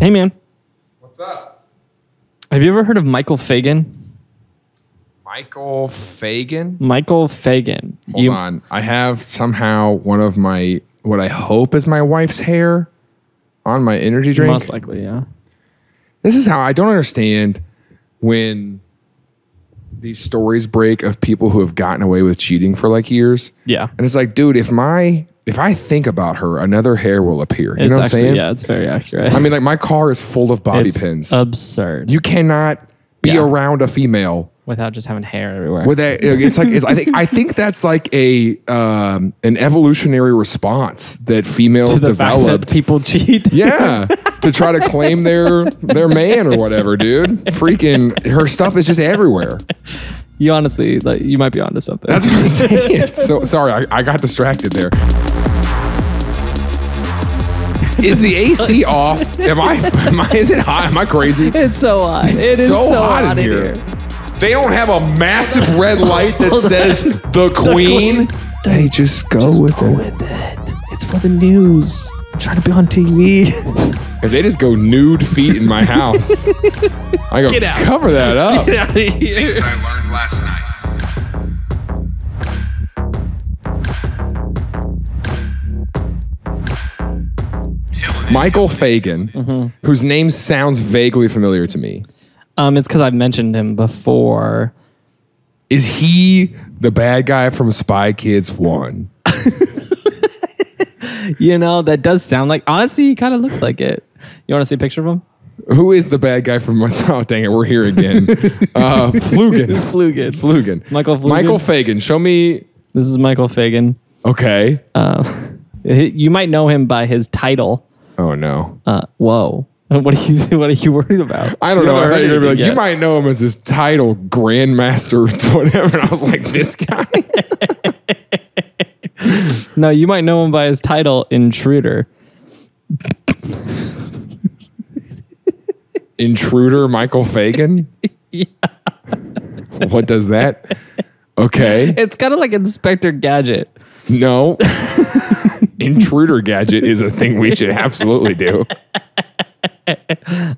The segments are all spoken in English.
Hey, man. What's up? Have you ever heard of Michael Fagan? Michael Fagan? Michael Fagan. Hold on. I have somehow one of my, what I hope is my wife's hair on my energy drink. Most likely, yeah. This is how I don't understand when these stories break of people who have gotten away with cheating for like years. Yeah. And it's like, dude, if my if I think about her, another hair will appear. You It's know what I'm saying? yeah, it's very accurate. I mean, like my car is full of bobby it's pins. absurd you cannot be Yeah. around a female without just having hair everywhere. with that. It's like it's, I think I think that's like a um, an evolutionary response that females to the fact that people cheat. Yeah, to try to claim their their man or whatever, dude. Freaking, her stuff is just everywhere. You honestly, like, you might be onto something. That's what I'm saying. So sorry, I, I got distracted there. Is the AC off? Am I, am I? Is it hot? Am I crazy? it's so hot. It's It is so so, hot hot, in in here. here. They don't have a massive red light that says the Queen. They just go with it. with it. It's for the news. I'm trying to be on TV. If they just go nude feet in my house, I go Get out. cover that up. Get out of here. I learned last night. Michael Fagan, Mm-hmm. whose name sounds vaguely familiar to me. Um, it's because I've mentioned him before. Is he the bad guy from Spy Kids 1? You know, that does sound like. Honestly, he kind of looks like it. You want to see a picture of him? Who is the bad guy from my Oh, dang it, we're here again. Uh, Flugen. Flugen. Flugen. Michael Flugen. Michael Fagan. Show me. This is Michael Fagan. Okay. You might know him by his title. Oh, no. Uh, whoa. What are you? What are you worried about? I don't You know. I thought you were gonna be like, anything you might know him as his title, Grandmaster, whatever. And I was like, this guy? No, you might know him by his title, Intruder. Intruder Michael Fagan? Yeah. What does that? Okay. It's kind of like Inspector Gadget. No. Intruder gadget is a thing we should absolutely do.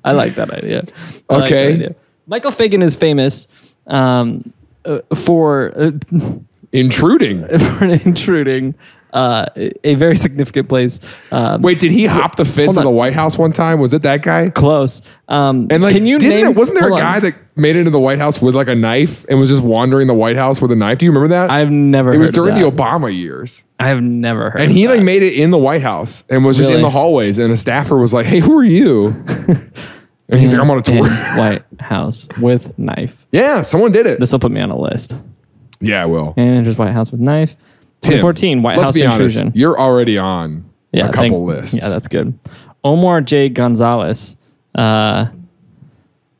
I like that idea. I like that Okay. idea. Michael Fagan is famous um, uh, for, uh, Intruding. for intruding uh, a very significant place. Um, Wait, did he hop the fence of the White House one time? Was it that guy? close. Um, And like, can you name? it, wasn't there a guy on. that made it into the White House with like a knife and was just wandering the White House with a knife? Do you remember that? I've never. it was during the. Obama years, I have never heard. and he like made it in the White House and was just in the hallways, and a staffer was like, "Hey, who are you?" and he's like, "I'm on a in tour." White House with knife. yeah, someone did it. This will put me on a list. yeah, I will. And enters White House with knife. Tim, 2014 White House intrusion. honest. You're already on yeah, a couple thank- lists. Yeah, that's good. Omar J. Gonzalez. Uh,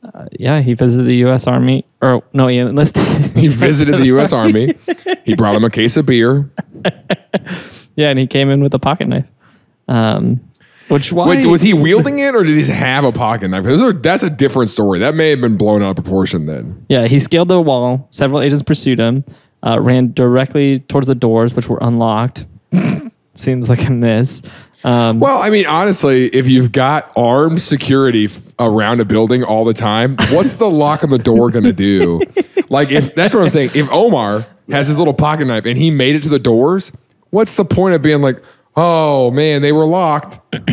uh, yeah, he visited the U.S. Army. Or no, he enlisted. He visited the U.S. Army. He brought him a case of beer. yeah, and he came in with a pocket knife. Um, which why Wait, was he wielding it or did he have a pocket knife? Those are- That's a different story. That may have been blown out of proportion then. Yeah, he scaled the wall. Several agents pursued him. Uh, ran directly towards the doors, which were unlocked. Seems like a miss. Um, Well, I mean, honestly, if you've got armed security f- around a building all the time, what's the lock on the door going to do? Like, if that's what I'm saying, if Omar has his little pocket knife and he made it to the doors, what's the point of being like, oh man, they were locked?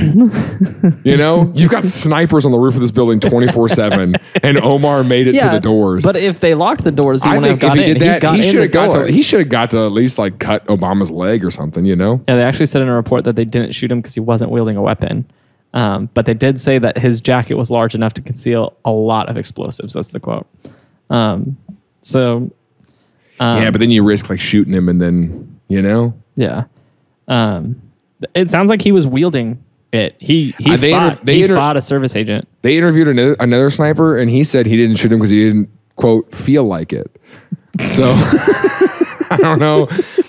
you know, you've got snipers on the roof of this building 24 7, and Omar made it to the doors. But if they locked the doors, he I think if he in. did that, got he, should have got door. to he should have got to at least like cut Obama's leg or something, you know? Yeah, they actually said in a report that they didn't shoot him because he wasn't wielding a weapon. Um, but they did say that his jacket was large enough to conceal a lot of explosives. That's the quote. Um, so yeah, but then you risk like shooting him and then, you know? yeah, um, it sounds like he was wielding it. He he Uh, they fought. inter- they he inter- fought a service agent. They interviewed another, another sniper, and he said he didn't shoot him because he didn't quote feel like it. So I don't know.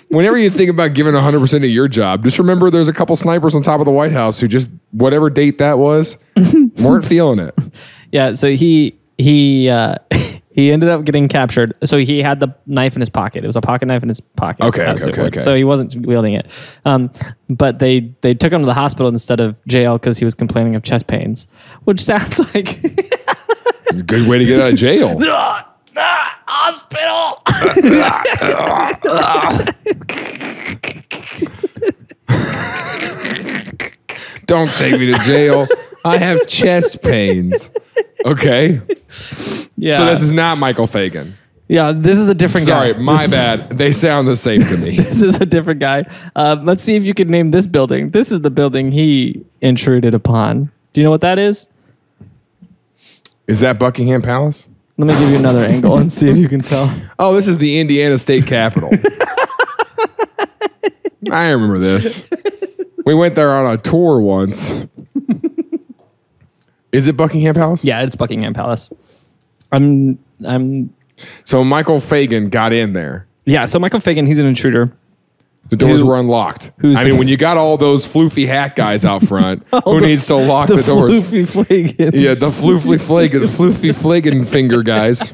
Whenever you think about giving 100 percent of your job, just remember there's a couple snipers on top of the White House who just whatever date that was weren't feeling it. Yeah, so he he uh, He ended up getting captured. So he had the knife in his pocket. It was a pocket knife in his pocket. Okay, okay, okay, okay. So he wasn't wielding it. Um, but they they took him to the hospital instead of jail because he was complaining of chest pains, which sounds like a good way to get out of jail. Ah, ah, hospital. Don't take me to jail. I have chest pains. Okay. Yeah. So this is not Michael Fagan. yeah. This is a different Sorry, guy. my This- bad. They sound the same to me. This is a different guy. Um, let's see if you can name this building. This is the building he intruded upon. Do you know what that is? Is that Buckingham Palace? Let me give you another angle and see if you can tell. Oh, this is the Indiana State Capitol. I remember this. We went there on a tour once. Is it Buckingham Palace? Yeah, it's Buckingham Palace. I'm I'm So Michael Fagan got in there. yeah, so Michael Fagan, he's an intruder. The doors Who- were unlocked. who's- I mean, when you got all those floofy hat guys out front, who needs to lock the, doors? floofy flagons. Yeah, the floofy flagon, floofy flagon finger guys.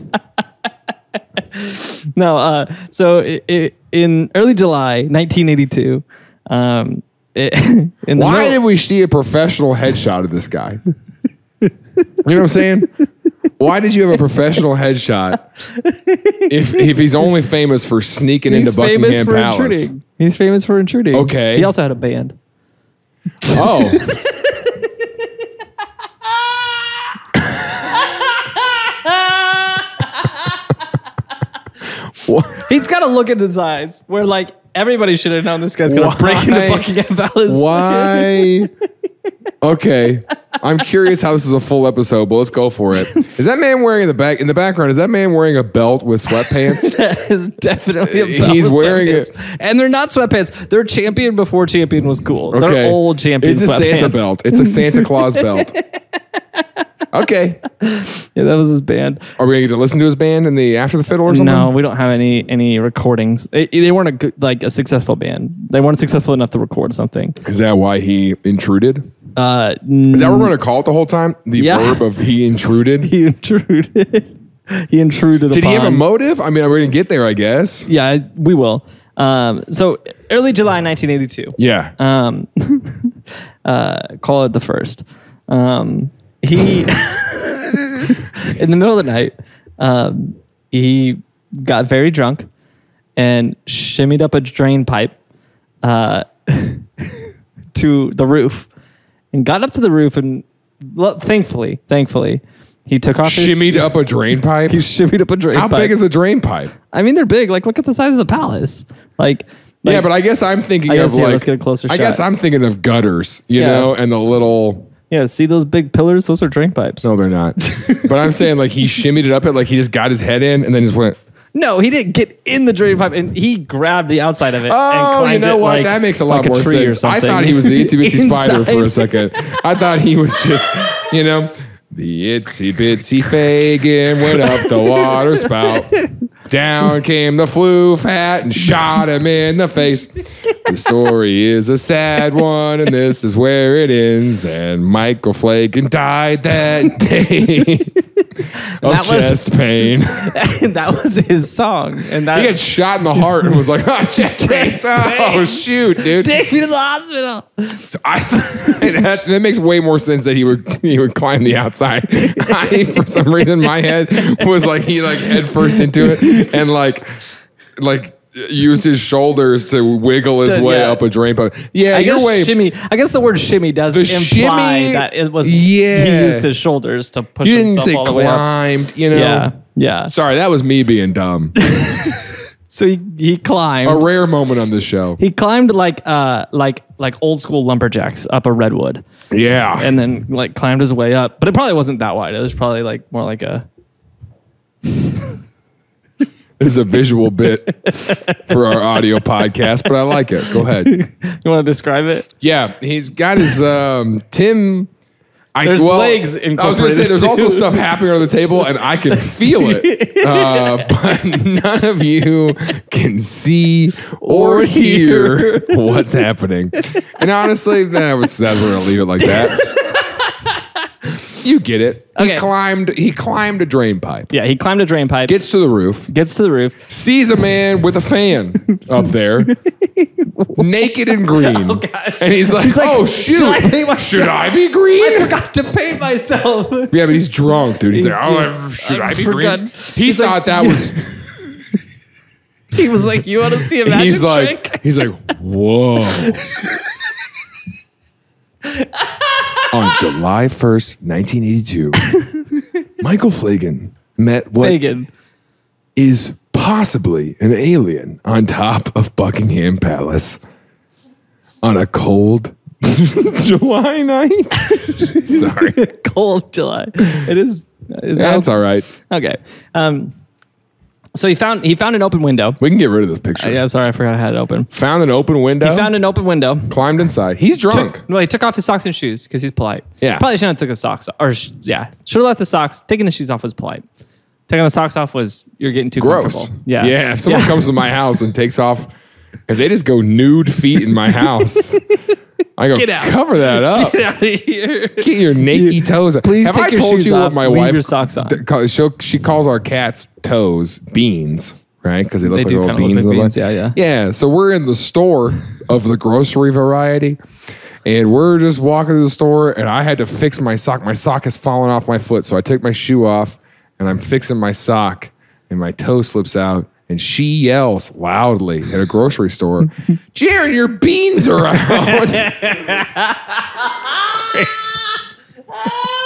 no, uh, so i i in early July 1982, um, it, in the Why middle- did we see a professional headshot of this guy? You know what I'm saying? Why did you have a professional headshot if if he's only famous for sneaking he's into Buckingham for Palace? intruding. He's famous for intruding. Okay. He also had a band. Oh, He's got a look in his eyes where like everybody should have known this guy's gonna break into? Buckingham Palace. why? Okay, I'm curious how this is a full episode, but let's go for it. Is that man wearing in the back in the background? Is that man wearing a belt with sweatpants? that is definitely a belt He's with wearing sweatpants. and they're not sweatpants. They're champion before champion was cool. Okay. They're old champion It's a sweatpants. Santa belt. It's a Santa Claus belt. Okay. Yeah, that was his band. Are we going to listen to his band in the after the fiddle or something? No, we don't have any any recordings. They, they weren't a good, like a successful band. They weren't successful enough to record something. Is that why he intruded? Uh, Is that what we're going to call it the whole time? The Yeah. verb of he intruded? he intruded. he intruded. Did he have a motive? I mean, we're going to get there, I guess. Yeah, we will. Um, so early July 1982. Yeah. Um, uh, call it the first. Um, he in the middle of the night, um, he got very drunk and shimmied up a drain pipe uh, to the roof, and got up to the roof and well, thankfully, thankfully, he took off his Shimmied up a drain pipe? He shimmied up a drain How pipe. big is the drain pipe? I mean, they're big. Like, look at the size of the palace. Like, yeah, but I guess I'm thinking I guess, of yeah, like. let's get a closer I guess. I'm thinking of gutters, you Yeah. know, and the little. Yeah, see those big pillars? Those are drain pipes. No, they're not. but I'm saying like he shimmied it up it like he just got his head in and then just went. No, he didn't get in the drain pipe, and he grabbed the outside of it. and Oh, climbed you know what? like- that makes a lot like more tree or sense. I thought he was the itsy bitsy spider for a second. I thought he was just, you know, the itsy bitsy Fagan went up the water spout. Down came the floof hat and shot him in the face. The story is a sad one, and this is where it ends. And Michael Flakin died that day of That was- chest pain. that was his song, and that He got shot in the heart and was like, oh, chest pain. Oh, shoot, dude. take me to the hospital. So I, that's, that makes way more sense that he would he would climb the outside. I, for some reason, my head was like he like head first into it and like like used his shoulders to wiggle his To- way yeah. up a drain pipe. Yeah, I your guess way. shimmy. I guess the word shimmy does The imply shimmy- that it was. Yeah. he used his shoulders to push You didn't himself say all the way up. climbed. You know. Yeah, yeah. Sorry, that was me being dumb. So he he climbed. a rare moment on this show. he climbed like uh like like old school lumberjacks up a redwood, Yeah. and then like climbed his way up. But it probably wasn't that wide. It was probably like more like a this is a visual bit for our audio podcast, but I like it. Go ahead. You want to describe it? Yeah, he's got his um Tim. I, There's legs I was going to say there's also stuff happening on the table, and I can feel it, uh, but none of you can see or Or hear what's happening. And honestly, that was that's we're gonna leave it like that. You get it. Okay. He climbed. He climbed a drain pipe. Yeah, he climbed a drain pipe, Gets to the roof. gets to the roof. Sees a man with a fan up there, naked and green. Oh, gosh. And he's like, like, "Oh shoot! should I paint myself? Should I be green?" I forgot to paint myself. Yeah, but he's drunk, dude. He's, He's- oh, like, "Oh, should I, I be forgot." green?" He He's like, thought that was. he was like, "You want to see a magic he's like, trick?" he's like, whoa. On July first, nineteen eighty-two, Michael Flagan met what Fagan. is possibly an alien on top of Buckingham Palace on a cold July night. Sorry, Cold July. It is. is that that's all right. Okay. Um, so he found he found an open window. We can get rid of this picture. Uh, yeah, sorry, I forgot I had it open. Found an open window. He found an open window. climbed inside. He's drunk. Took, well, he took off his socks and shoes because he's polite. Yeah. Probably shouldn't have took his socks. Or, sh- yeah, should have left the socks. Taking the shoes off was polite. Taking the socks off was you're getting too Gross. comfortable. Yeah. Yeah. If someone Yeah. comes to my house and takes off, if they just go nude feet in my house, I go Get out. cover that up. Get out of here. Get your naked toes. out. Please Have take I your told shoes you off, what my leave wife your socks on. she'll- she calls our cats toes beans, right? Because they look They like little kinda look beans. like beans, butt. yeah, Yeah. So we're in the store of the grocery variety. And we're just walking to the store, and I had to fix my sock. My sock has fallen off my foot, so I took my shoe off, and I'm fixing my sock, and my toe slips out, and she yells loudly at a grocery store, "Jaron, your beans are out!"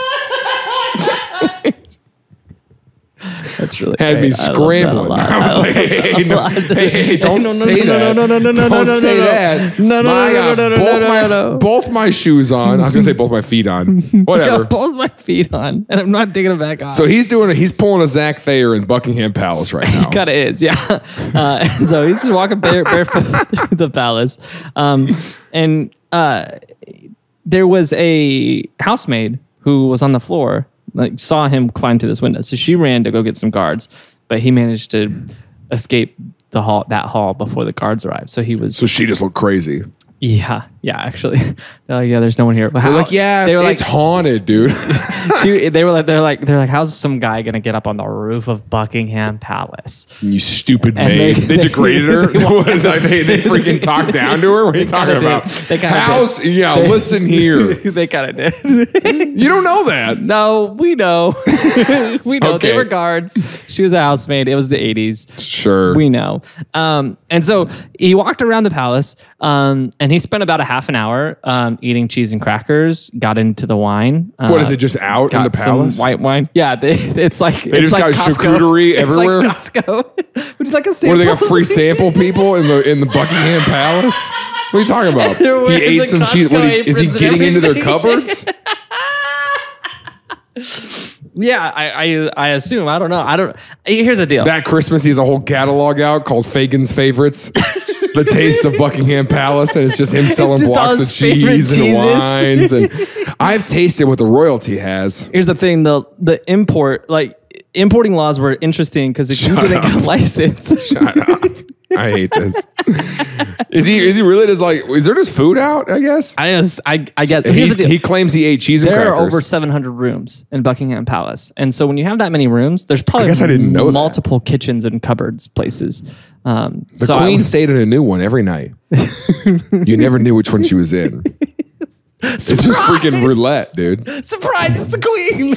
That's really had me great. I a scrambling. lot. I was like, hey, hey, no, hey, hey, don't No, no, say no, no, that. no, no, no, no, don't no, no, say that. No, no, My- no, no, no, both no, my no, no. both my shoes on. I was gonna say both my feet on. Whatever. both my feet on, and I'm not taking them back off. So he's doing a, he's pulling a Zach Thayer in Buckingham Palace right now. kind of is, yeah. Uh, and so he's just walking bare, barefoot through the palace, um, and uh, there was a housemaid who was on the floor, like saw him climb to this window. So she ran to go get some guards, but he managed to escape the hall that hall before the guards arrived. So he was So she just looked crazy. Yeah, yeah. Actually, they're like, yeah, there's no one here. They're like, yeah, they were like, it's like, haunted, dude. she, they were like, they're like, they're like, how's some guy gonna get up on the roof of Buckingham Palace? you stupid And maid. they- They, degraded her. they what is that? They, they freaking talked down to her. What are you talking kinda about? They kinda House, yeah. Listen here. they kind of did. You don't know that. no, we know, we know Okay. they were guards. She was a housemaid. It was the '80s. Sure. We know. Um, and so he walked around the palace, um, and he spent about a half an hour um, eating cheese and crackers. Got into the wine. Uh, what is it? Just out in the palace? white wine. Yeah, they, it's like they just got charcuterie everywhere? It's like Costco, which is like a sample. do they got free sample people in the in the Buckingham Palace? What are you talking about? He ate some cheese. What, Costco is he getting into their cupboards? Yeah, I, I I assume. I don't know. I don't. Here's the deal. that Christmas, he has a whole catalog out called Fagan's Favorites. The taste of Buckingham Palace, and it's just him selling just blocks of cheese and cheeses. wines. And I've tasted what the royalty has. Here's the thing: the the import like importing laws were interesting because if you didn't up. get a license, Shut up. I hate this. is he? Is he really just like? Is there just food out? I guess. I just I I get. He, Here's the deal. he claims he ate cheese and there are over 700 rooms in Buckingham Palace, and so when you have that many rooms, there's probably guess I didn't know that. multiple kitchens and cupboards places. Um, the so queen was- stayed in a new one every night. you never knew which one she was in. It's just freaking roulette, dude. surprise, it's the queen.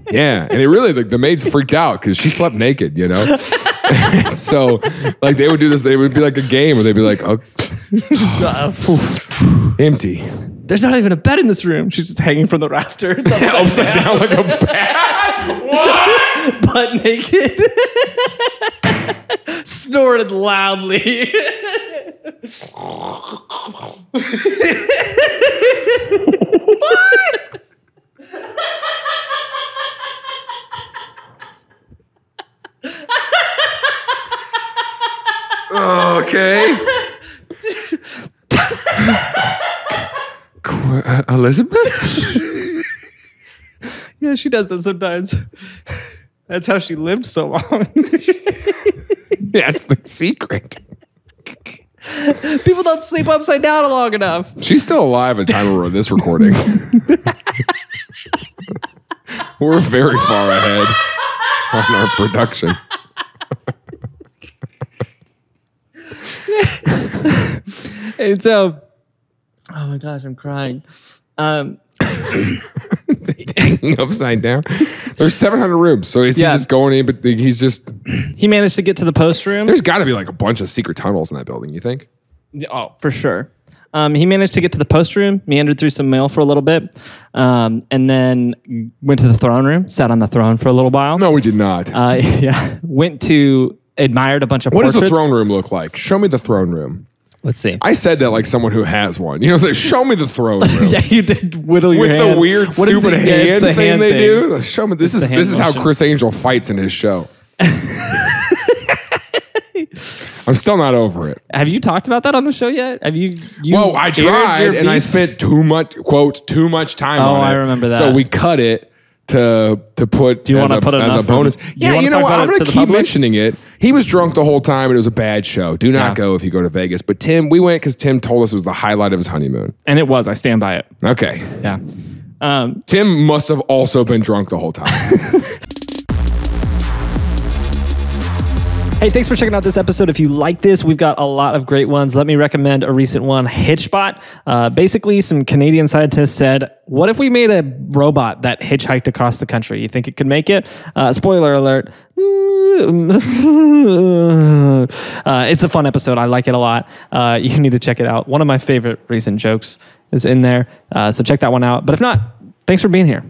Yeah, and it really like the maids freaked out because she slept naked, you know. So, like they would do this, they would be like a game, where they'd be like, oh, empty, There's not even a bed in this room. She's just hanging from the rafters, upside down like a bat. butt naked, snorted loudly. Okay. Qu- uh, Elizabeth? Yeah, she does that sometimes. That's how she lived so long. That's the secret. People don't sleep upside down long enough. She's still alive at the time of this recording. We're very far ahead on our production. And so, oh my gosh, I'm crying. Um, Hanging upside down. There's 700 rooms, so is Yeah. he just going in? But he's just. he managed to get to the post room. There's got to be like a bunch of secret tunnels in that building. You think? Oh, for sure. Um, he managed to get to the post room, meandered through some mail for a little bit, um, and then went to the throne room, sat on the throne for a little while. No, we did not. Uh, yeah, went to admired a bunch of what does the throne room look like? Show me the throne room. Let's see. I said that like someone who has one. You know, say, show me the throne room. yeah, you did whittle your With hand. the weird, What is stupid the- yeah, hand the thing hand they thing. do. Show me. This It's is this is how. Criss Angel fights in his show. I'm still not over it. Have you talked about that on the show yet? Have you? you Well, I tried and I spent too much quote too much time Oh, on it. I remember that. So we cut it to to put Do you as a, put as a bonus. yeah, wanna you know what? I'm gonna keep public? mentioning it. He was drunk the whole time and it was a bad show. Do not Yeah. go if you go to Vegas. But Tim, we went because Tim told us it was the highlight of his honeymoon. and it was. I stand by it. Okay. Yeah. Um, Tim must have also been drunk the whole time. Hey, thanks for checking out this episode. If you like this, we've got a lot of great ones. Let me recommend a recent one, Hitchbot. Uh, basically, some Canadian scientists said, What if we made a robot that hitchhiked across the country? You think it could make it? Uh, spoiler alert. uh, it's a fun episode. I like it a lot. Uh, you need to check it out. One of my favorite recent jokes is in there. Uh, so check that one out. But if not, thanks for being here.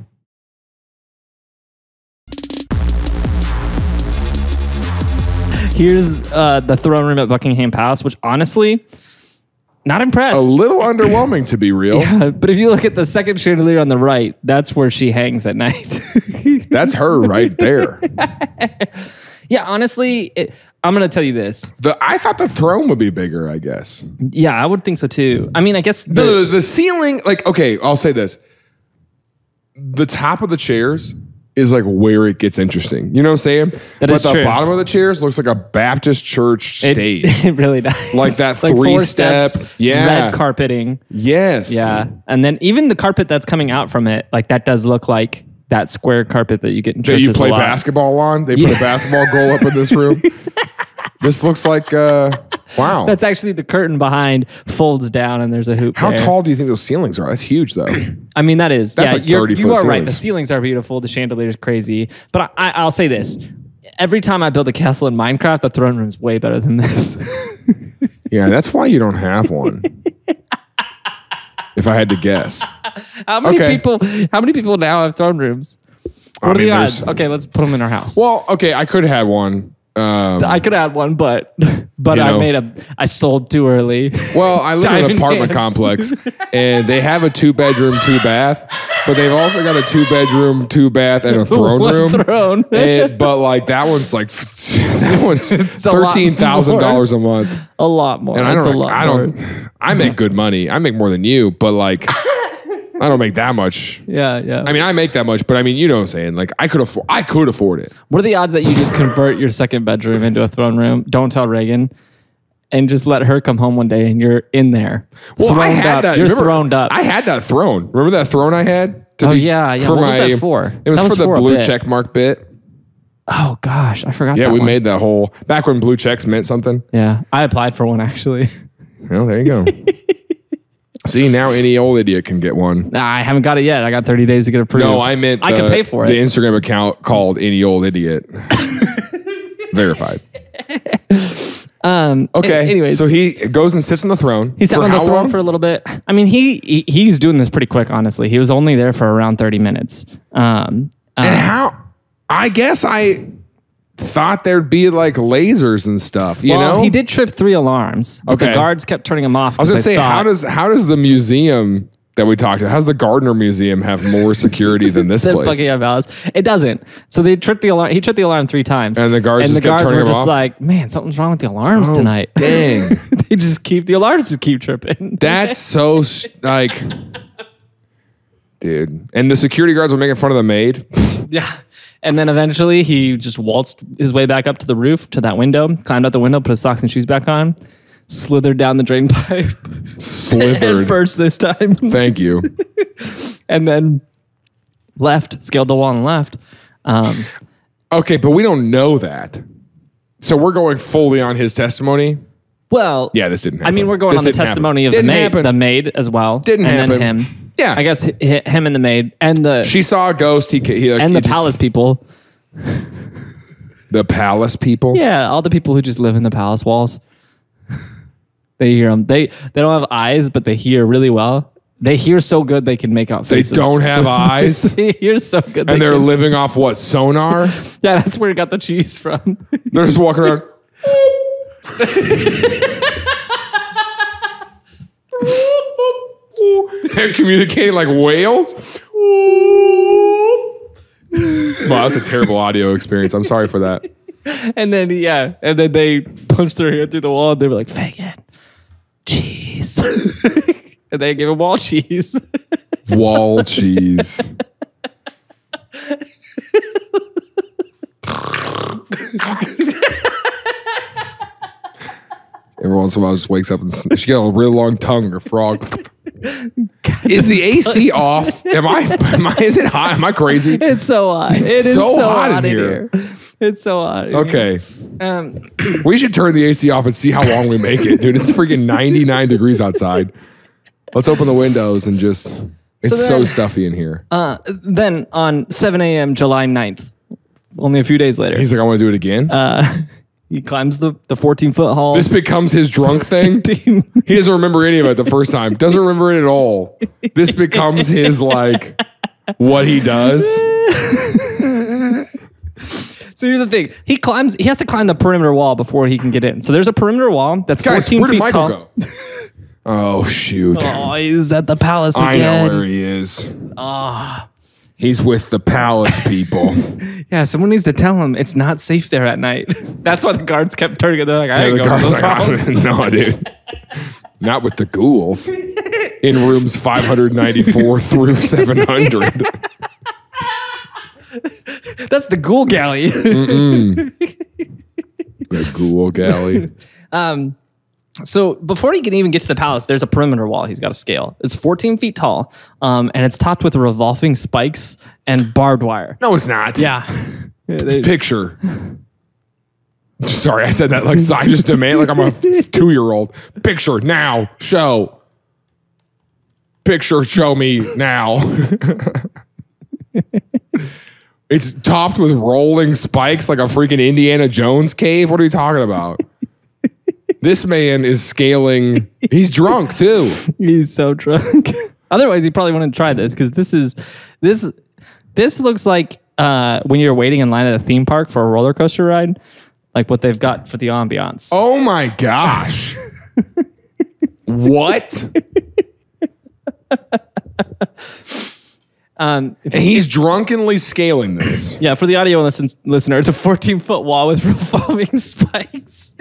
Here's uh, the throne room at Buckingham Palace, which honestly, not impressed. a little underwhelming to be real. Uh, but if you look at the second chandelier on the right, that's where she hangs at night. That's her right there. yeah, honestly, it, I'm going to tell you this. The I thought the throne would be bigger, I guess. Yeah, I would think so too. I mean, I guess the, The the ceiling, like, okay, I'll say this. The top of the chairs is like where it gets interesting. You know what I'm saying? That but is the true. bottom of the chairs looks like a Baptist church it, stage. it really does. Like that four three-step- steps, yeah. red carpeting. yes. Yeah, and then even the carpet that's coming out from it, like that does look like that square carpet that you get in That churches you play basketball on. They put a basketball goal up in this room. this looks like uh wow. That's actually the curtain behind folds down and there's a hoop. How there. tall do you think those ceilings are? That's huge though. I mean, that is. That's yeah, like you're, 30 you are right. The ceilings. ceilings are beautiful. The chandelier is crazy. But I, I, I'll say this: every time I build a castle in Minecraft, the throne room's way better than this. yeah, that's why you don't have one. if I had to guess. how many Okay. people? How many people now have throne rooms? What are mean, the odds? Okay, let's put them in our house. Well, okay, I could have one. Um, I could add one, but but You I made a. I sold too early. well, I live in an apartment complex, and they have a two bedroom, two bath, but they've also got a two bedroom, two bath, and a throne One room. throne. And- but like that one's like that one's a lot thirteen thousand dollars a month, a lot more. and I don't. I don't. I make good money. I make more than you, but like I don't make that much. Yeah, yeah. I mean, I make that much, but I mean, you know what I'm saying? Like, I could afford, I could afford it. What are the odds that you just convert your second bedroom into a throne room? Don't tell Reagan. And just let her come home one day and you're in there. Well, I had up. that. You're remember, throned up. I had that throne. Remember that throne I had? To Oh, yeah, yeah. What was that for? It was That was for the for blue check mark bit. oh gosh, I forgot. Yeah, we one. made that whole back when blue checks meant something. Yeah, I applied for one actually. Well, there you go. See, now any old idiot can get one. Nah, I haven't got it yet. I got 30 days to get approved. No, I meant I can pay for it. The. Instagram account called any old idiot. Verified. Um. Okay. a- anyways, so he goes and sits on the throne. he sat for on the how throne long? for a little bit. I mean, he, he he's doing this pretty quick. Honestly, he was only there for around 30 minutes. Um. uh, And how? I guess I thought there'd be like lasers and stuff. You well, know, he did trip three alarms, but the Okay. guards kept turning him off. I was gonna say, how does how does the museum that we talked to, how's the Gardner Museum have more security than this place? Buckingham Palace. It doesn't. So they tripped the alarm. He tripped the alarm three times, And the guards and the kept guards turning were just off? like, "Man, something's wrong with the alarms Oh, tonight." Dang, they just keep the alarms just keep tripping. that's so like, dude. And the security guards were making fun of the maid. yeah. And then eventually he just waltzed his way back up to the roof to that window, climbed out the window, put his socks and shoes back on, slithered down the drain pipe Slithered. first this time, Thank you. and then left, scaled the wall and left. Um, Okay, but we don't know that. So we're going fully on his testimony. well, Yeah, this didn't happen. I mean, we're going This on the didn't happen. testimony of the maid, happen. the maid as well. Didn't and happen. then him. Yeah. I guess hi- hi- him and the maid and the She saw a ghost. He, he like, and he the just- palace people. The palace people. Yeah, all the people who just live in the palace walls. they hear them. They they don't have eyes, but they hear really well. They hear so good they can make out faces. They faces. don't have eyes, they hear so good. and they they're can- living off what sonar. yeah, that's where it got the cheese from. They're just walking around. They're communicating like whales. Wow, that's a terrible audio experience. I'm sorry for that. and then yeah, and then they punched their hand through the wall. and They were like, "Fagan, cheese," and they gave him all cheese. Wall cheese. Every once in a while, just wakes up and she got a real long tongue or frog. Is the AC off? Am I? Am I? Is it hot? Am I crazy? it's so hot. It's It is so so, hot hot, in in here. here. It's so hot. in Okay, here. Um, we should turn the AC off and see how long we make it, dude. It's freaking 99 degrees outside. Let's open the windows and just. It's so, then- stuffy in here. uh, then on 7 a.m. July 9th, only a few days later, He's like, I want to do it again. uh, he climbs the, the 14 foot hall. this becomes his drunk thing. He doesn't remember any of it the first time. Doesn't remember it at all. This becomes his like what he does. So here's the thing: he climbs. He has to climb the perimeter wall before he can get in. So there's a perimeter wall that's Guys, 14 where did feet Michael tall. go? Oh shoot! Oh, he's at the palace again. I know where he is. Ah. He's with the palace people. Yeah, someone needs to tell him it's not safe there at night. That's why the guards kept turning. They're like, I Yeah, ain't the going to guard's those like, no, dude. Not with the ghouls. In rooms 594 through 700. That's the ghoul galley. The ghoul galley. um, so before he can even get to the palace, there's a perimeter wall he's got to scale. It's 14 feet tall, um, and it's topped with revolving spikes and barbed wire. No, it's not. Yeah. Picture. Sorry, I said that like I just demand like I'm a two year old. Picture now. Show. Picture. Show me now. it's topped with rolling spikes like a freaking Indiana Jones cave. What are you talking about? This man is scaling. He's drunk too. He's so drunk. Otherwise, he probably wouldn't try this because this is this this looks like uh, when you're waiting in line at a theme park for a roller coaster ride, like what they've got for the ambiance. Oh my gosh. what? Um, And he's drunkenly scaling this. yeah, for the audio listen, listener, it's a 14 foot wall with revolving spikes.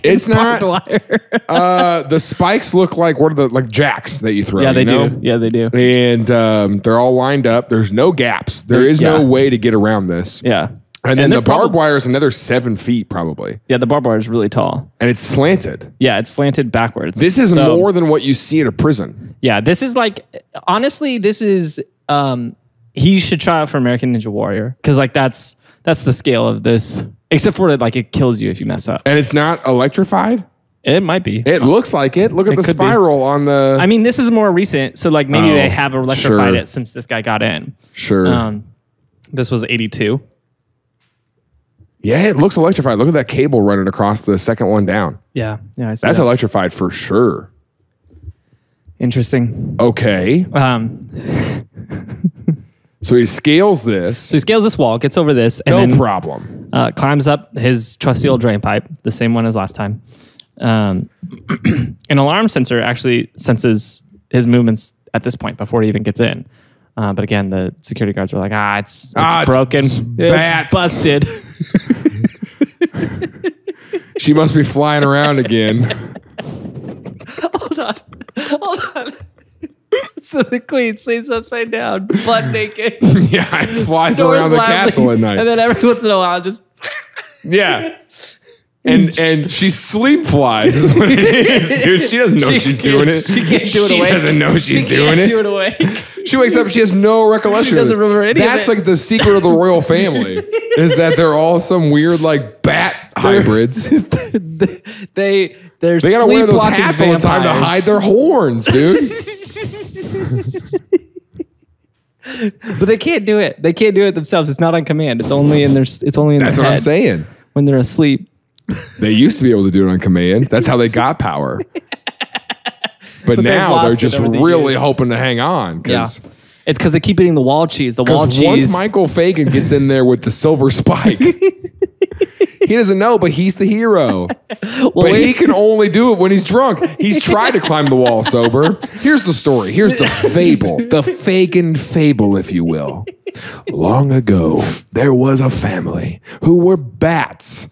It's not. Wire. Uh, the spikes look like what are the like jacks that you throw? yeah, they you know? do. Yeah, they do. And um, they're all lined up. There's no gaps. There is Yeah. no way to get around this. Yeah. And then they're the barbed probab- wire is another seven feet probably, Yeah, the barbed wire is really tall. and it's slanted. Yeah, it's slanted backwards. This is So- more than what you see at a prison. Yeah, this is like honestly, this is um he should try out for American Ninja Warrior because like that's that's the scale of this. Except for it like it kills you if you mess up. And it's not electrified. It might be. It looks like it. Look at It the could be. spiral on the. I mean, this is more recent, so like maybe Oh, they have electrified sure. it since this guy got in. sure. Um, this was eighty two. yeah, it looks electrified. Look at that cable running across the second one down. Yeah, yeah, I see That's that. electrified for sure. interesting. Okay. Um, So he scales this. so he scales this wall, gets over this, and No then problem. Uh, climbs up his trusty old drain pipe, the same one as last time. Um, an alarm sensor actually senses his movements at this point before he even gets in. Uh, but again, the security guards are like, ah, it's, it's Ah, it's broken. It's, bats." busted. She must be flying around again. hold on. So the queen sleeps upside down, butt naked. yeah, it flies snores around the loudly, castle at night. And then every once in a while, just yeah. And and she sleep flies is what it is, dude. She doesn't know She she's can't- doing it. She can't do it away. She awake. doesn't know she's she doing can't it. Do it awake. She wakes up, she has no recollection. She doesn't this. remember any of That's it. like the secret of the royal family is that they're all some weird like bat hybrids. they they're They gotta wear those sleepwalking hats all the time to vampires. hide their horns, dude. But they can't do it. They can't do it themselves. It's not on command. It's only in their. It's only in That's their what I'm head saying. when they're asleep. They used to be able to do it on command. That's how they got power. But, they've now they're just the really years. hoping to hang on. Yeah, Because it's because they keep eating the wall cheese. The wall cheese. once Michael Fagan gets in there with the silver spike, he doesn't know, but he's the hero. well, But wait- he can only do it when he's drunk. He's tried to climb the wall sober. Here's the story. Here's the fable, the Fagan fable, if you will. Long ago, there was a family who were bats,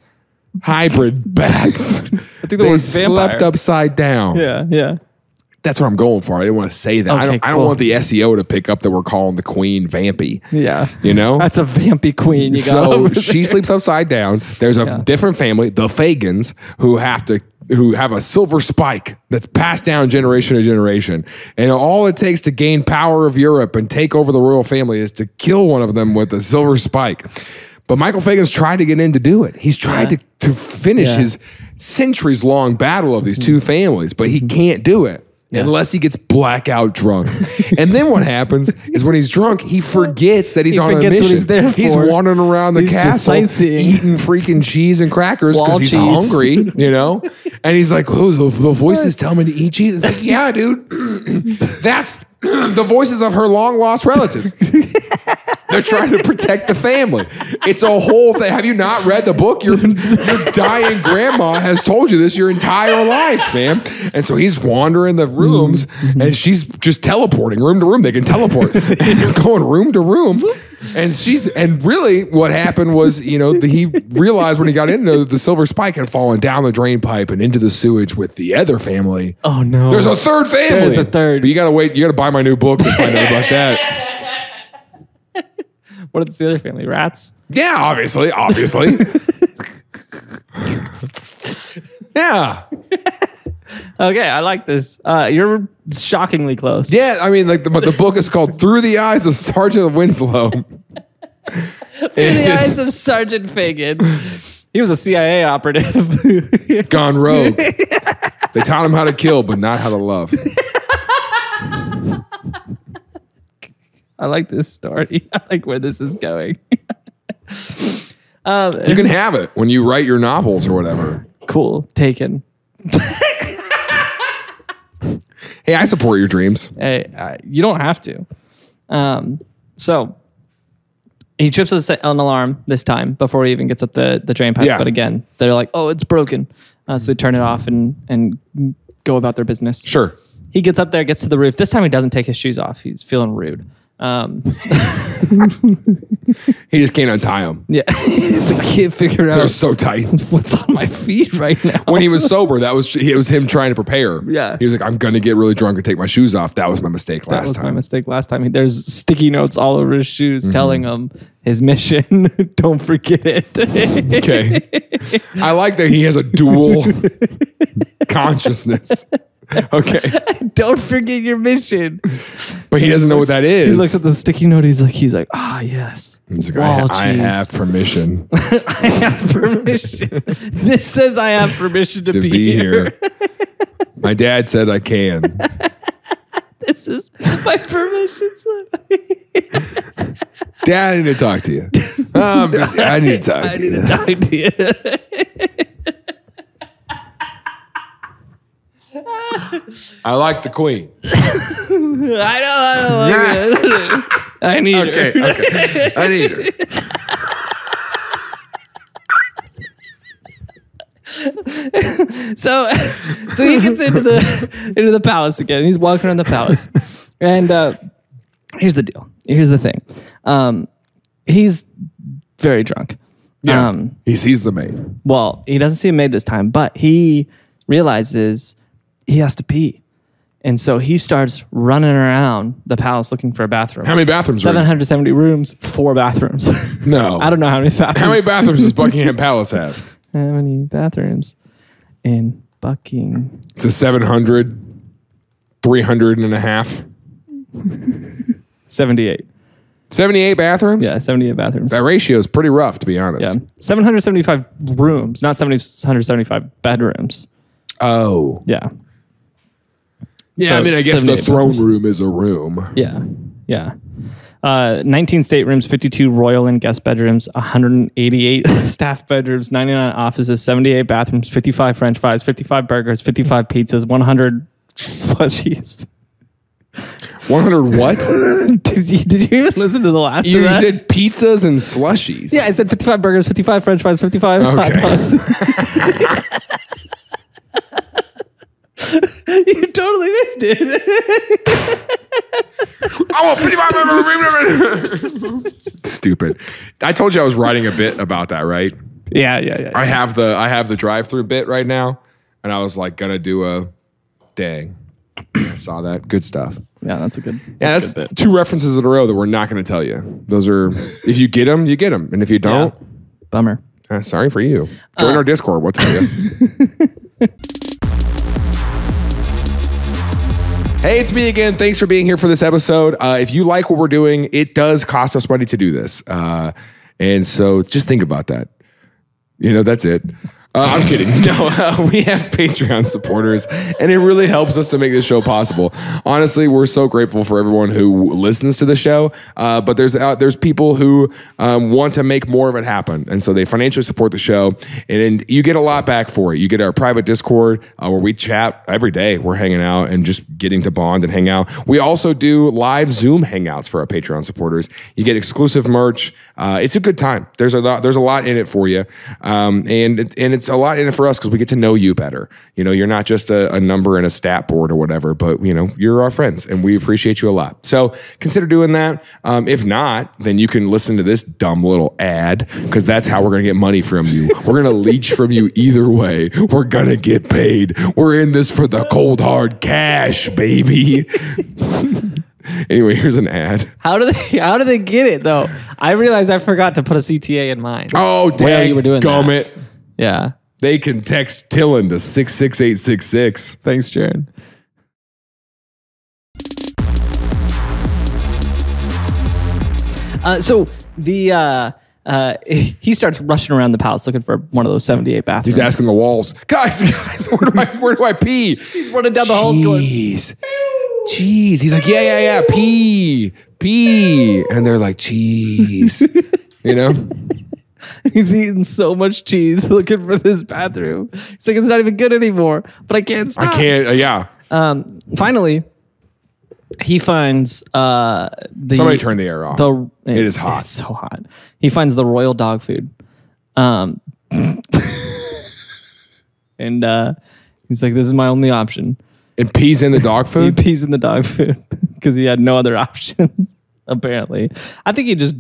hybrid bats. I think the they word's slept upside down. Yeah, yeah. That's what I'm going for. I didn't want to say that. I Okay, don't. I don't cool. want the SEO to pick up that we're calling the queen vampy. Yeah. You know, That's a vampy queen. You got so over she sleeps upside down. There's a different family, the Fagans, who have to who have a silver spike that's passed down generation to generation. And all it takes to gain power of Europe and take over the royal family is to kill one of them with a silver spike. But Michael Fagan's tried to get in to do it. He's tried Yeah. to, to finish Yeah. his centuries long battle of these hmm. two families, but he hmm. can't do it. Unless he gets blackout drunk. and then what happens is when he's drunk, he forgets that he's He on a forgets what mission. he's there for. He's wandering around the He's castle eating freaking cheese and crackers because he's cheese. hungry, you know? And he's like, oh, the, the voices tell me to eat cheese. It's like, yeah, dude. That's the voices of her long lost relatives. They're trying to protect the family. It's a whole thing. Have you not read the book? Your, your dying grandma has told you this your entire life, man. And so he's wandering the rooms mm-hmm. and she's just teleporting room to room. They can teleport. and they're going room to room. And she's and really what happened was, you know, the, he realized when he got in there, the silver spike had fallen down the drain pipe and into the sewage with the other family. Oh no. There's a third family. There's a third. But you gotta wait, you gotta buy my new book to find out about that. What is the other family? Rats. Yeah, obviously, obviously. yeah. Okay, I like this. Uh, you're shockingly close. Yeah, I mean, like the, but the book is called Through the Eyes of Sergeant Winslow. In the eyes of Sergeant Fagan. He was a CIA operative. Gone rogue. They taught him how to kill, but not how to love. I like this story. I like where this is going. um, You can have it when you write your novels or whatever. cool. Taken. Hey, I support your dreams. Hey, uh, you don't have to. Um, so he trips an alarm this time before he even gets up the, the drain pipe. Yeah. But again, they're like, oh, it's broken. Uh, so they turn it off and, and go about their business. Sure. He gets up there, gets to the roof. This time he doesn't take his shoes off. He's feeling rude. Um, He just can't untie them. yeah, he's like, can't figure They're out so tight. what's on my feet right now. When he was sober, that was it was him trying to prepare. Yeah. He was like, I'm gonna get really drunk and take my shoes off. That was my mistake last time. that was my mistake last time. There's sticky notes all over his shoes Mm-hmm. telling him his mission. Don't forget it. Okay. I like that he has a dual consciousness. Okay. Don't forget your mission. But he doesn't know what that is. He looks at the sticky note. He's like, he's like, ah, yes. He's like, I, Wall I cheese. have permission I have permission. this says I have permission to, to be, here. My dad said I can. This is my permission slip. Dad, I need to talk to you. Um, I need to talk I to need you. to talk to you. I like the queen. I know. I know. I need Okay, her. okay. I need her. So, so he gets into the into the palace again. He's walking around the palace, and uh, here's the deal. Here's the thing. Um, he's very drunk. Yeah. Um, he sees the maid. well, he doesn't see a maid this time, but he realizes he has to pee. And so he starts running around the palace looking for a bathroom. How many bathrooms are 770 rooms, four bathrooms. No. I don't know how many bathrooms. How many bathrooms does Buckingham Palace have? How many bathrooms in Bucking? It's a 700, 300 and a half. 78. 78 bathrooms? Yeah, 78 bathrooms. That ratio is pretty rough, to be honest. Yeah. 775 rooms, not 775 bedrooms. Oh. Yeah. Yeah, So, I mean, I guess the throne bathrooms. room is a room. Yeah. Yeah. Uh, 19 staterooms, 52 royal and guest bedrooms, 188 staff bedrooms, 99 offices, 78 bathrooms, 55 french fries, 55 burgers, 55 pizzas, 100 slushies. 100 what? did, you, did you even listen to the last you of said pizzas and slushies. yeah, I said 55 burgers, 55 french fries, 55 hot dogs. you totally missed it. Oh, Stupid. I told you I was writing a bit about that, right? yeah, yeah, yeah. I have the I have the drive-through bit right now, and I was like gonna do a dang. I saw that. Good stuff. Yeah, that's a good. Yeah, That's, good bit. two references in a row that we're not going to tell you. Those are if you get them, you get them, and if you don't, Bummer. uh, sorry for you. Join our Discord. We'll tell you. Hey, it's me again. Thanks for being here for this episode. Uh, if you like what we're doing, it does cost us money to do this. Uh, and so just think about that. You know, that's it. Uh, I'm kidding. No, uh, we have Patreon supporters, and it really helps us to make this show possible. Honestly, we're so grateful for everyone who listens to the show. Uh, but there's uh, there's people who um, want to make more of it happen, and so they financially support the show, and, and you get a lot back for it. You get our private Discord uh, where we chat every day. We're hanging out and just getting to bond and hang out. We also do live Zoom hangouts for our Patreon supporters. You get exclusive merch. Uh, it's a good time. There's a lot. There's a lot in it for you, um, and and it's a lot in it for us because we get to know you better. You know, you're not just a, a number in a stat board or whatever, but you know, you're our friends, and we appreciate you a lot. So consider doing that. Um, if not, then you can listen to this dumb little ad because that's how we're gonna get money from you. We're gonna leech from you either way. We're gonna get paid. We're in this for the cold hard cash, baby. anyway, here's an ad. How do they? How do they get it though? I realized I forgot to put a CTA in mine. Oh, While dang, you were doing that. gummit. Yeah. They can text TILLN to 66866. Thanks, Jaron. Uh, so the uh, uh, he starts rushing around the palace looking for one of those seventy-eight bathrooms. He's asking the walls, guys, guys, where do I, where do I pee? He's running down the halls going. Jeez. He's like, yeah, yeah, yeah, pee, pee. And they're like, cheese. you know? He's eating so much cheese looking for this bathroom. He's like, it's not even good anymore, but I can't stop. I can't, uh, yeah. Um, finally, he finds uh, the Somebody turn the air off. the It is hot. It's so hot. He finds the royal dog food, um, and uh, he's like, "This is my only option." And pees in the dog He food? pees in the dog food because he had no other options. Apparently, I think he just.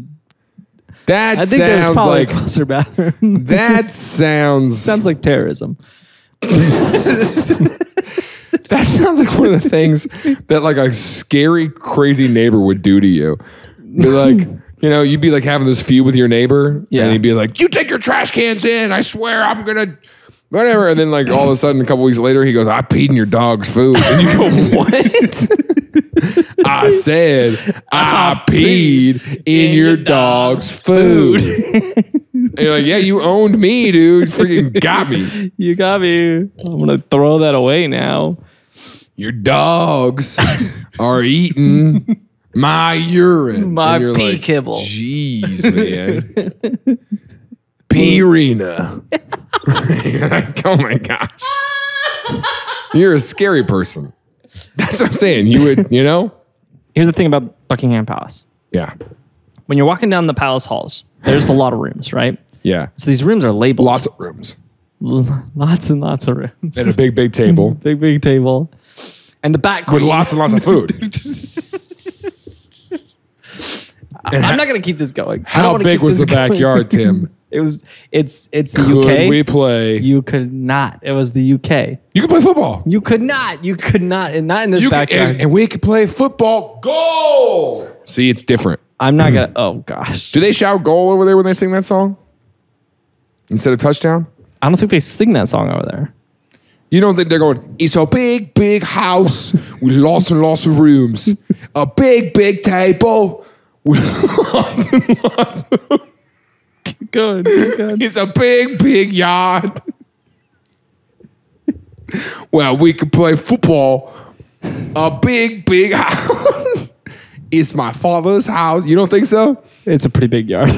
That I think there's sounds probably like, a closer bathroom. that sounds, Sounds like terrorism. that sounds like one of the things that like a scary, crazy neighbor would do to you. Be like, you know, you'd be like having this feud with your neighbor, Yeah. and he'd be like, "You take your trash cans in. I swear, I'm gonna." Whatever, and then like all of a sudden, a couple weeks later, he goes, "I peed in your dog's food," and you go, "What?" I said, "I peed in your dog's food," and you're like, "Yeah, you owned me, dude. Freaking got me." You got me. I'm gonna throw that away now. your dogs are eating my urine. My pee kibble. Jeez, man. Pee-rina. You're like, oh my gosh. You're a scary person. That's what I'm saying. You would, you know? Here's the thing about Buckingham Palace. Yeah. When you're walking down the palace halls, there's a lot of rooms, right? Yeah. So these rooms are labeled. Lots of rooms. lots and lots of rooms. And a big, big table big, big table. And the back with queen- lots and lots of food. I'm not gonna keep this going. I don't How wanna big keep was the this going. backyard, Tim? It was. It's. It's the Could UK. we play? You, could not. It was the UK. You could play football. You could not. You could not. And not in this You could, backyard. and, and we could play football. Goal. See, it's different. I'm not hmm. gonna. Oh gosh. Do they shout goal over there when they sing that song? Instead of touchdown? I don't think they sing that song over there. You don't think they're going, it's a big, big house with lots and lots of rooms. A big, big table with lots and lots of Good, good. It's a big, big yard. well, we could play football. A big, big house. it's my father's house. You don't think so? It's a pretty big yard.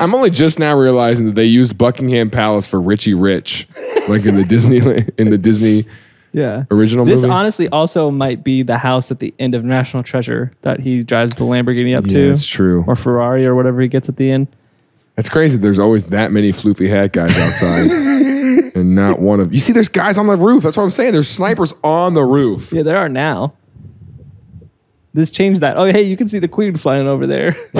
I'm only just now realizing that they used Buckingham Palace for Richie Rich, like in the Disney in the Disney. Yeah. Original This movie? honestly also might be the house at the end of National Treasure that he drives the Lamborghini up to. Yeah, it's true. Or Ferrari or whatever he gets at the end. That's crazy. There's always that many floofy hat guys outside, and not one of you see. There's guys on the roof. That's what I'm saying. There's snipers on the roof. Yeah, there are now. This changed that. Oh, hey, you can see the queen flying over there.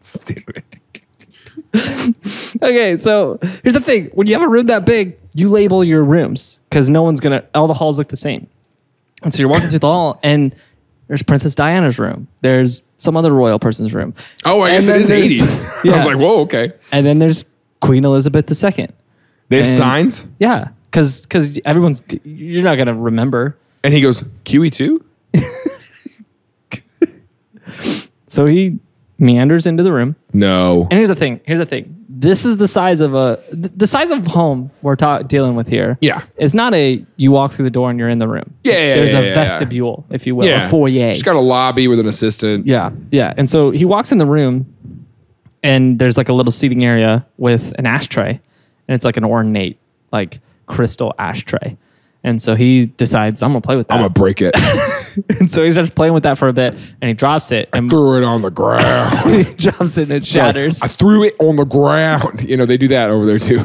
Stupid. Okay, so here's the thing: when you have a room that big, you label your rooms because no one's gonna. All the halls look the same, and so you're walking through the hall, and there's Princess Diana's room. There's some other royal person's room. Oh, I And guess it is there's- 80s. I was like, whoa, okay. And then there's Queen Elizabeth II. They have And- signs, Yeah, because because everyone's you're not gonna remember. and he goes, QE two. So he meanders into the room. No. And here's the thing. Here's the thing. This is the size of a the size of home we're ta- dealing with here. Yeah. it's not a you walk through the door and you're in the room. Yeah, yeah, There's yeah, a yeah, yeah. vestibule, if you will, a foyer. She's got a lobby with an assistant. yeah, yeah. And so he walks in the room, and there's like a little seating area with an ashtray, and it's like an ornate, like crystal ashtray. And so he decides, I'm gonna play with that. I'm gonna break it. and so he starts playing with that for a bit, and he drops it, and Threw it on the ground. he drops it, and it shatters. I threw it on the ground. You know, they do that over there too.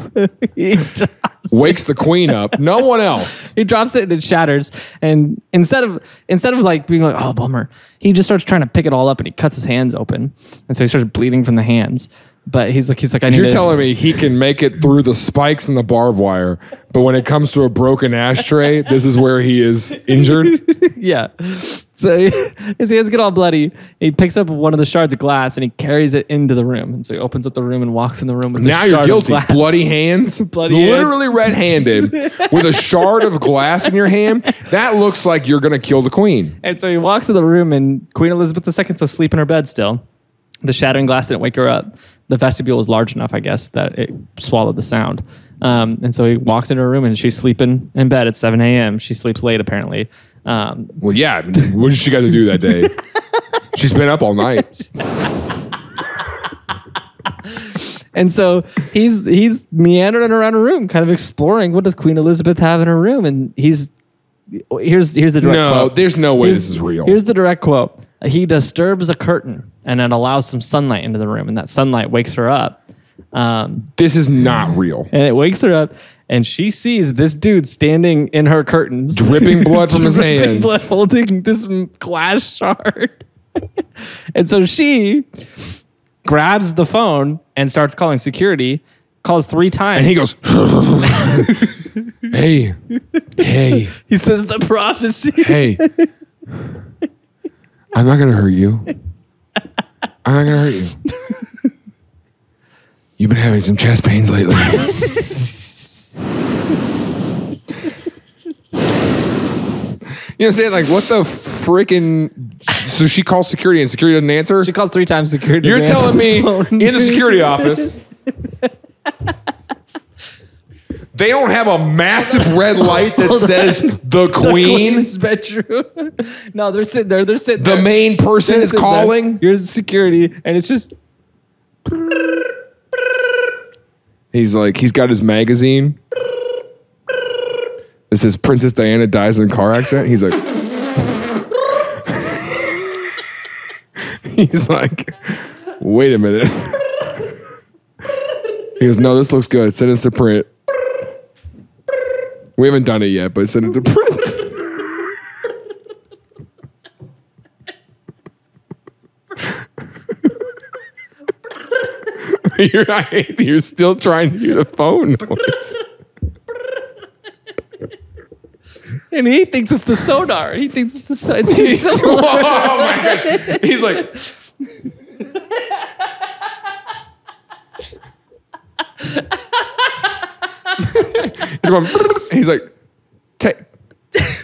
Wakes the queen up. No one else. he drops it and it shatters. And instead of instead of like being like, oh bummer, he just starts trying to pick it all up and he cuts his hands open. And so he starts bleeding from the hands. But he's like, he's like, I need You're to telling me he can make it through the spikes and the barbed wire, but when it comes to a broken ashtray, this is where he is injured. yeah. So he, his hands get all bloody. He picks up one of the shards of glass and he carries it into the room. And so he opens up the room and walks in the room with the Now you're guilty. Bloody hands, Bloody literally hands. red-handed, with a shard of glass in your hand. That looks like you're gonna kill the queen. And so he walks in the room, and Queen Elizabeth II's asleep in her bed still. The shattering glass didn't wake her up. The vestibule was large enough, I guess, that it swallowed the sound. Um, and so he walks into her room, and she's sleeping in bed at 7 a.m. She sleeps late, apparently. Um, Well, yeah. I mean, What did she got to do that day? She's been up all night. and so he's he's meandering around her room, kind of exploring what does Queen Elizabeth have in her room. And he's here's here's the direct No, quote. there's no way Here's- this is real. Here's the direct quote. He disturbs a curtain and it allows some sunlight into the room, and that sunlight wakes her up. Um, This is not real. and it wakes her up, and she sees this dude standing in her curtains, Dripping blood from his dripping hands. blood, holding this glass shard. and so she grabs the phone and starts calling security. Calls three times, And he goes, "Hey, hey, He says the prophecy. hey, I'm not gonna hurt you. I'm not gonna hurt you. You've been having some chest pains lately. You know what I'm saying? Like, what the freaking. So she calls security and security doesn't answer? She calls three times security. You're telling me answer the phone. in the security office, they don't have a massive red light that says the The queen? queen's bedroom. no, they're sitting there. They're sitting The there. main person They're is sitting there. calling? Here's security, and it's just He's like, he's got his magazine. This is Princess Diana dies in a car accident. He's like, he's like, wait a minute. He goes, no, this looks good. Send us to print. We haven't done it yet, but send it to print. you're, I hate that you're still trying to do the phone noise. and he thinks it's the sonar. He thinks it's the so- it's too He's, similar. oh my god! He's like, he's going. He's like, take,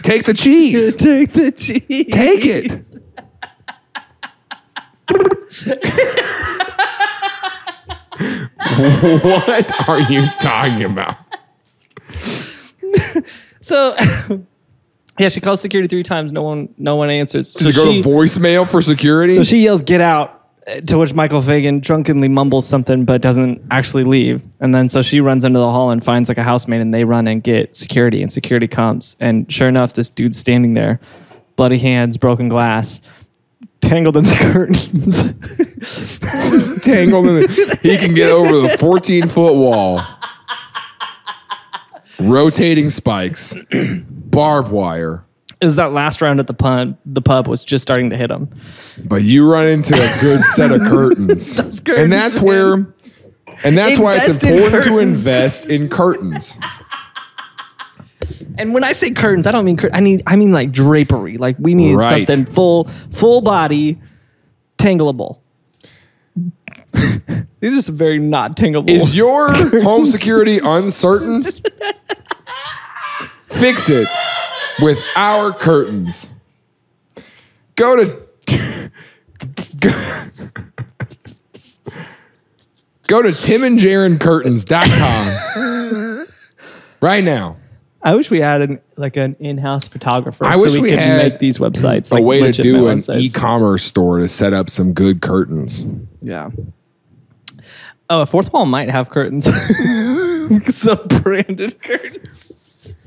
take the cheese. Take the cheese. Take it. what are you talking about? So, yeah, she calls security three times. No one, no one answers. Does it go to voicemail for security? So she yells, "Get out!" To which Michael Fagan drunkenly mumbles something, but doesn't actually leave. And then so she runs into the hall and finds like a housemaid, and they run and get security. And security comes, and sure enough, this dude's standing there, bloody hands, broken glass, tangled in the curtains. tangled in the, he can get over the 14 foot wall rotating spikes barbed wire Is that last round at the pub? The pub was just starting to hit him. but you run into a good set of curtains, curtains, and that's where and that's why it's important to invest in curtains And when I say curtains, I don't mean cur- I need I mean like drapery. Like we need Right. something full full body, tangleable. These are some very not tangleable. is your home security uncertain fix it with our curtains go to go to timandjaroncurtains.com right now I wish we had an like an in-house photographer. I so wish we, we could had make these websites a like way to do an websites. e-commerce store to set up some good curtains Yeah. Oh, a fourth wall might have curtains. Some branded curtains.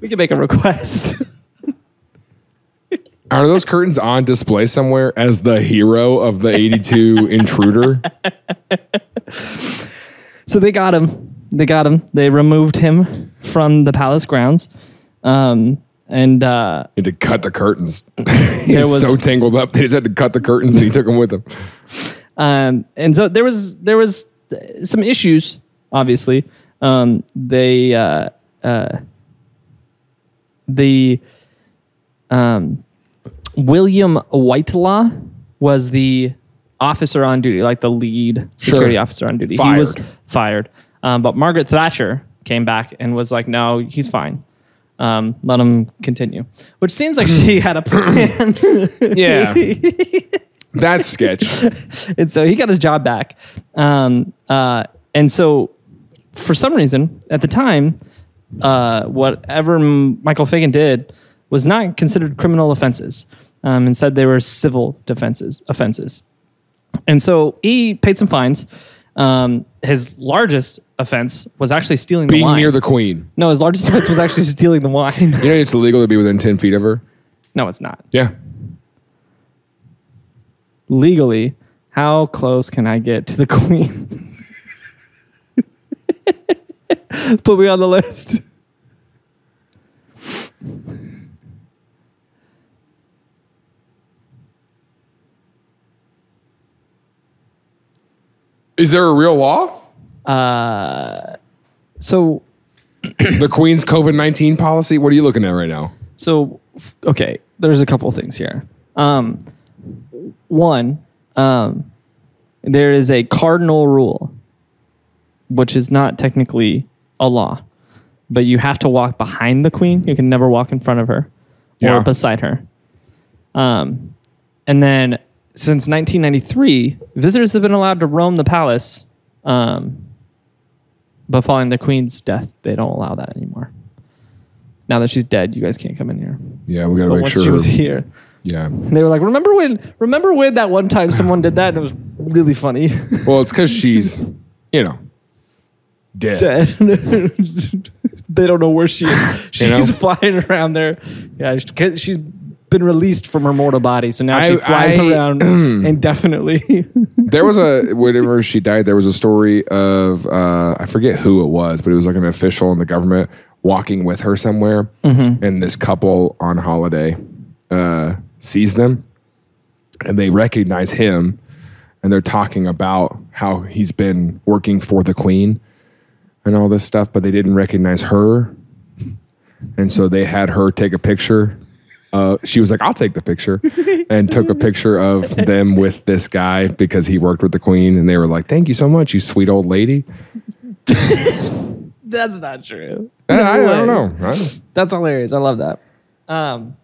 We can make a request. are those curtains on display somewhere as the hero of the 82 intruder so they got him. They got him. They removed him from the palace grounds. Um, and uh, had to cut the curtains. he was, was- so tangled up. They just had to cut the curtains, and he took them with him. Um, and so there was there was some issues. Obviously, um, they uh, uh, the um, William Whitelaw was the officer on duty, like the lead security Sure. officer on duty. He was Fired. fired, um, but Margaret Thatcher came back and was like, "No, he's fine." Um, let him continue, which seems like she had a plan. Yeah, that's sketch. and so he got his job back. Um, uh, and so, for some reason, at the time, uh, whatever M- Michael Fagan did was not considered criminal offenses. Um, instead, they were civil defenses offenses. And so he paid some fines. Um, his largest offense was actually stealing the Being wine. near the queen. no, his largest offense was actually stealing the wine. You know, it's illegal to be within ten feet of her. no, it's not. Yeah, legally, how close can I get to the queen? Put me on the list. is there a real law? Uh, So, The queen's COVID nineteen policy. What are you looking at right now? so okay. There's a couple of things here. Um, one, um, there is a cardinal rule, which is not technically a law, but you have to walk behind the queen. You can never walk in front of her Yeah. or beside her. Um, and then since 1993, visitors have been allowed to roam the palace. Um, but following the queen's death, they don't allow that anymore. Now that she's dead, you guys can't come in here. Yeah, we got to But make once sure. she was here, yeah. they were like, "Remember when? Remember when that one time someone did that and it was really funny." Well, it's because she's, you know, dead. Dead. they don't know where she is. She's You know? flying around there. Yeah, she's been released from her mortal body, so now she flies I- around indefinitely. There was a whenever she died, there was a story of uh, I forget who it was, but it was like an official in the government walking with her somewhere, and this couple on holiday uh, sees them, and they recognize him, and they're talking about how he's been working for the queen, and all this stuff, but they didn't recognize her. And so they had her take a picture. Uh, she was like, I'll take the picture and took a picture of them with this guy because he worked with the queen. And they were like, Thank you so much, you sweet old lady. That's not true. I, I way. don't know. I don't- That's hilarious. I love that. Um.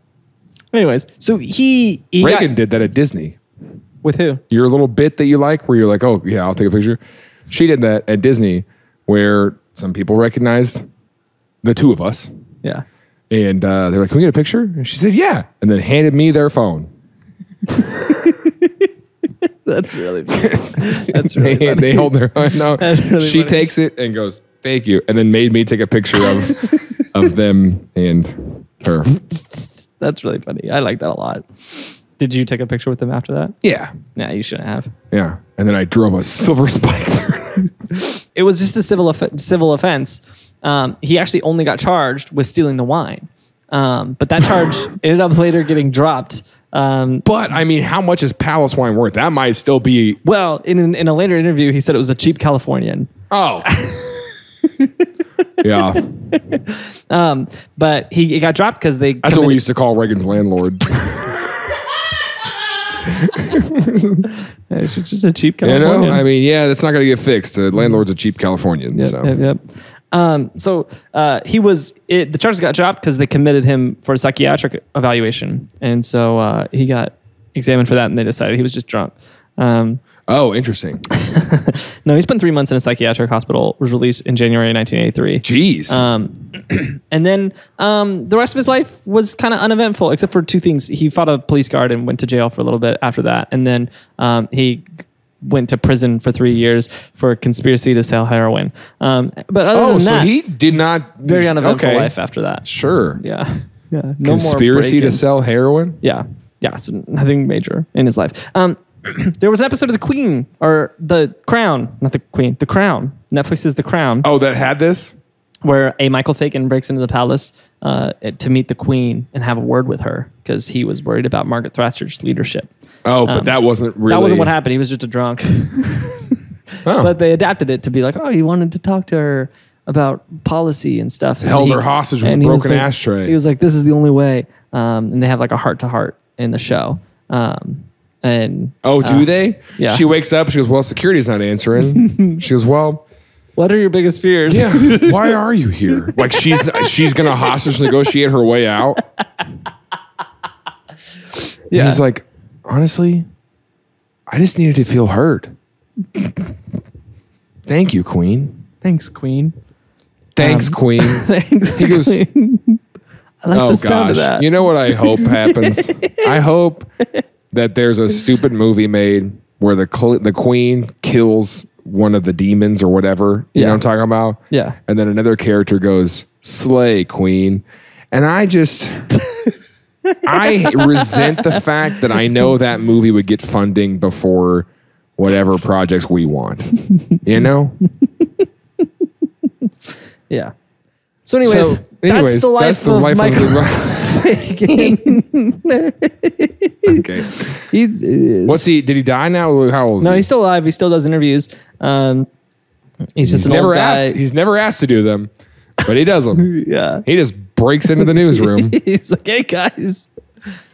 Anyways, so he, he got- Reagan did that at Disney. with who? Your little bit that you like where you're like, Oh, yeah, I'll take a picture. She did that at Disney where some people recognized the two of us. Yeah. And uh, they're like, Can we get a picture? And she said, Yeah. And then handed me their phone. That's really funny. That's they, really funny. they hold their no. Really she funny. takes it and goes, "Thank you," and then made me take a picture of of them and her. That's really funny. I like that a lot. Did you take a picture with them after that? Yeah, Yeah, you shouldn't have. yeah. And then I drove a silver spike through. It was just a civil off- civil offense. Um, he actually only got charged with stealing the wine, um, but that charge ended up later getting dropped. Um, but I mean, how much is Palace wine worth? That might still be. well, in in a later interview, he said it was a cheap Californian. Oh, yeah. But he it got dropped because they. That's what we used to call Reagan's landlord. It's just a cheap You Californian. know, I mean, yeah, that's not going to get fixed. The landlord's a cheap Californian. Yep, so yep, yep. Um, so uh, he was it, the charges got dropped because they committed him for a psychiatric evaluation, and so uh, he got examined for that, and they decided he was just drunk. Um, oh, interesting. no, he spent three months in a psychiatric hospital. Was released in January 1983. Jeez. Um, and then um, the rest of his life was kind of uneventful, except for two things. He fought a police guard and went to jail for a little bit after that, and then um, he went to prison for three years for conspiracy to sell heroin. Um, but other oh, than so that, he did not very uneventful okay. life after that. Sure. Yeah, yeah. No Conspiracy more to sell heroin. Yeah, yeah. So nothing major in his life. Um, there was an episode of The Queen or The Crown, not The Queen, The Crown. Netflix is The Crown, Oh, that had this. where a Michael Fagan breaks into the palace uh, to meet the Queen and have a word with her because he was worried about Margaret Thatcher's leadership. Oh, but that wasn't really. Um, That wasn't what happened. He was just a drunk. Oh. But they adapted it to be like, oh, he wanted to talk to her about policy and stuff. And Held he- her hostage with a and he was broken like- ashtray. He was like, this is the only way. Um, and they have like a heart to heart in the show. Um, and Oh, do uh, they? yeah. She wakes up. She goes, "Well, security's not answering." she goes, "Well, What are your biggest fears? yeah. Why are you here? Like she's she's gonna hostage negotiate her way out." yeah. And he's like, "Honestly, I just needed to feel heard." Thank you, Queen. thanks, Queen. Thanks, Um, Queen. Thanks. He goes, Queen. I like Oh the sound of gosh! that. You know what I hope happens? I hope that there's a stupid movie made where the cl- the queen kills one of the demons or whatever. You Yeah. know what I'm talking about? Yeah. And then another character goes, "Slay, queen," and I just. I resent the fact that I know that movie would get funding before whatever projects we want. You know? yeah. So, anyways, so, anyways, that's the life that's the of life Michael of Fagan. Okay. He's, uh, What's he? Did he die now? How old is No, he? he's still alive. He still does interviews. Um, he's just He's never old guy. asked. He's never asked to do them, but he does them. yeah. he just breaks into the newsroom. he's like, hey guys,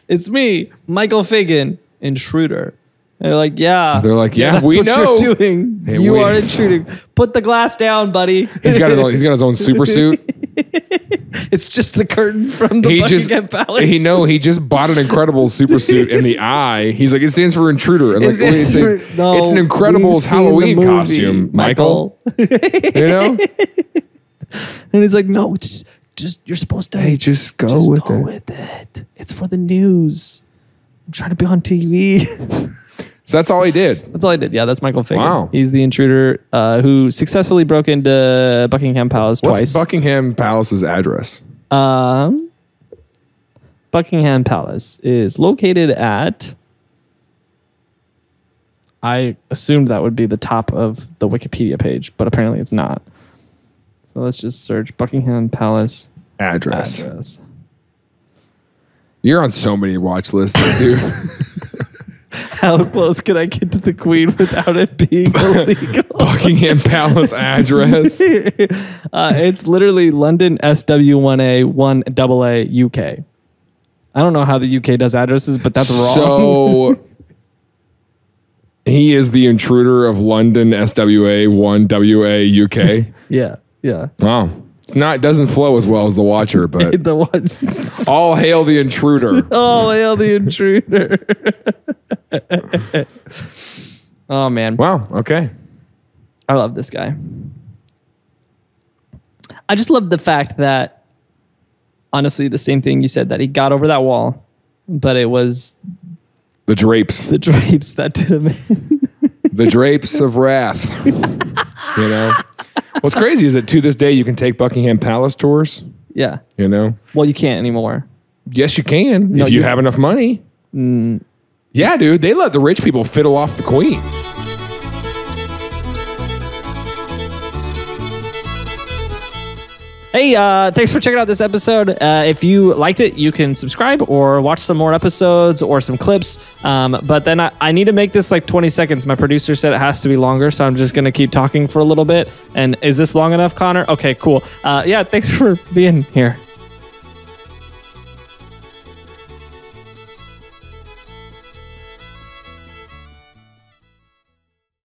it's me, Michael Fagan, intruder. And they're like, yeah. They're like, yeah, that's we what know. You're doing. Hey, you we- are intruding. Put the glass down, buddy. He's got his, he's got his own super suit. It's just the curtain from the He just Buckingham Palace. he know he just bought an incredible super suit in the eye. He's like, it stands for intruder. And like, It what do you stands say? for- no, it's an incredible we've seen the Halloween movie, costume, Michael. you know? And he's like, no, just, just you're supposed to. Hey, just go just with go it. with it. It's for the news. I'm trying to be on TV. So that's all he did. That's all he did. Yeah, that's Michael Fagan. Wow. He's the intruder uh, who successfully broke into Buckingham Palace What's twice. Buckingham Palace's address? um, Buckingham Palace is located at. I assumed that would be the top of the Wikipedia page, but apparently it's not. So let's just search Buckingham Palace Address. address. You're on so many watch lists, dude. How close can I get to the Queen without it being illegal? Buckingham Palace address. uh, it's literally London SW1A 1AA UK. I don't know how the UK does addresses, but that's wrong. So he is the intruder of London SWA 1WA UK. yeah, yeah. Wow. It's not doesn't flow as well as the Watcher, but The all hail the intruder. Oh, hail the intruder. oh man, Wow. Okay. I love this guy. I just love the fact that, honestly, the same thing you said that he got over that wall, but it was The drapes. the drapes that did him in. The drapes of wrath. you know? What's crazy is that to this day you can take Buckingham Palace tours, yeah. you know? Well, you can't anymore. Yes, you can No, if you you- Mm. have enough money. Yeah, dude, they let the rich people fiddle off the queen. Hey, uh, thanks for checking out this episode. Uh, if you liked it, you can subscribe or watch some more episodes or some clips. Um, but then I, I need to make this like 20 seconds. My producer said it has to be longer, so I'm just going to keep talking for a little bit. And is this long enough, Connor? Okay, cool. Uh, yeah, thanks for being here.